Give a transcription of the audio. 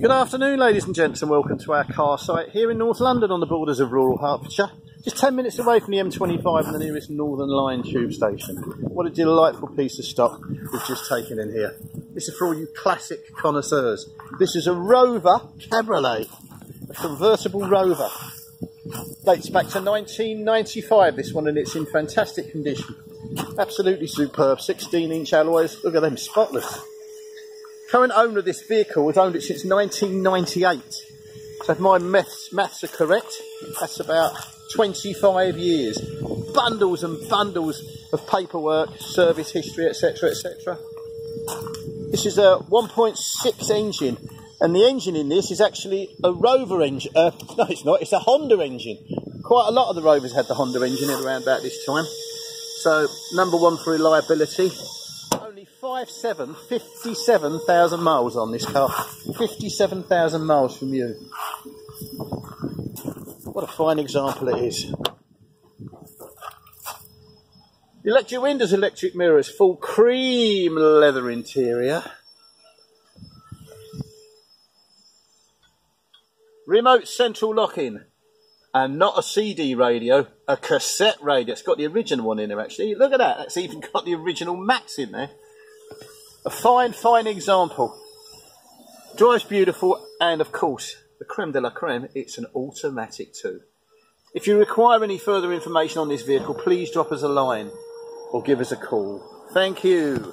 Good afternoon, ladies and gents, and welcome to our car site here in North London on the borders of rural Hertfordshire. Just 10 minutes away from the M25 and the nearest Northern Line tube station. What a delightful piece of stock we've just taken in here. This is for all you classic connoisseurs. This is a Rover Cabriolet, a convertible Rover. Dates back to 1995, this one, and it's in fantastic condition. Absolutely superb, 16 inch alloys. Look at them, spotless. Current owner of this vehicle has owned it since 1998. So if my maths, maths are correct, that's about 25 years. Bundles and bundles of paperwork, service history, etc., etc. This is a 1.6 engine, and the engine in this is actually a Rover engine. Uh, no, it's not. It's a Honda engine. Quite a lot of the Rovers had the Honda engine in around about this time. So number one for reliability. Only 5'7", 57,000 miles on this car. 57,000 miles from you. What a fine example it is. Electric windows, electric mirrors, full cream leather interior. Remote central locking. And not a CD radio, a cassette radio. It's got the original one in there actually. Look at that, that's even got the original mats in there. A fine, fine example. Drives beautiful and of course, the creme de la creme, it's an automatic too. If you require any further information on this vehicle, please drop us a line or give us a call. Thank you.